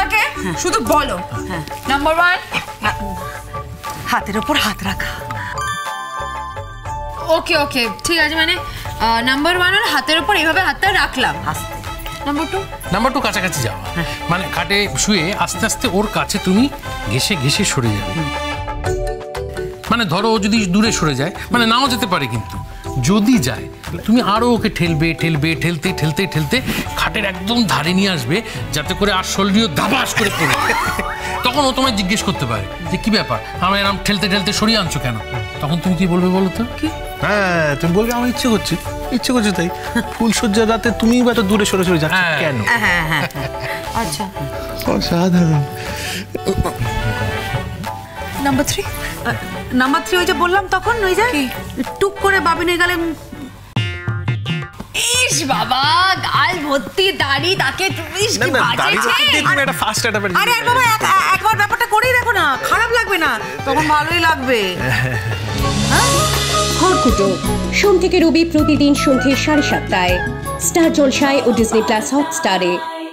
আমাকে শুধু বলো। নাম্বার ওয়ান হাতের ওপর হাত রাখা। ওকে ওকে ঠিক আছে মানে নাম্বার ওয়ান আর হাতের উপর এইভাবে হাতটা রাখলাম। নাম্বার টু নাম্বার টু কাছাকাছি যাওয়া। মানে খাটে শুয়ে আস্তে আস্তে ওর কাছে তুমি ঘেসে ঘেসে সরে যাবে। মানে ধরো ও যদি দূরে সরে যায় মানে নাও যেতে পারে কিন্তু। যদি যায় তুমি আরও ওকে ঠেলবে ঠেলবে ঠেলতে ঠেলতে ঠেলতে খাটের একদম ধারে নিয়ে আসবে যাতে করে আর শরীরও দাবাস করে পড়ে তখন ও তোমায় জিজ্ঞেস করতে পারে যে কি ব্যাপার? আমার এরম ঠেলতে ঠেলতে সরিয়ে আনছো কেন? তখন তুমি কি বলবে বলো তো? কি? হ্যাঁ তুমি বলবে আমার ইচ্ছে করছে ইচ্ছে করছে তাই। ফুলসজ্জার রাতে তুমি বা তো দূরে সরে সরে যাচ্ছ হ্যাঁ। কেন? হ্যাঁ হ্যাঁ। আচ্ছা। অসাধারণ। নাম্বার থ্রি নাম্বার থ্রি ওই যে বললাম তখন ওই যে? টুক করে বাবিনের গালে ইস বাবা গাল ভর্তি দাড়ি তাকে ইস কি বাজে একটা আরে আর বাবা একবার ব্যাপারটা করেই দেখো না খারাপ লাগবে না তখন ভালোই লাগবে। খড়কুটো সোম থেকে রবি প্রতিদিন সন্ধ্যে সাড়ে সাতটায় স্টার জলসায় ও ডিজনি প্লাস হটস্টারে।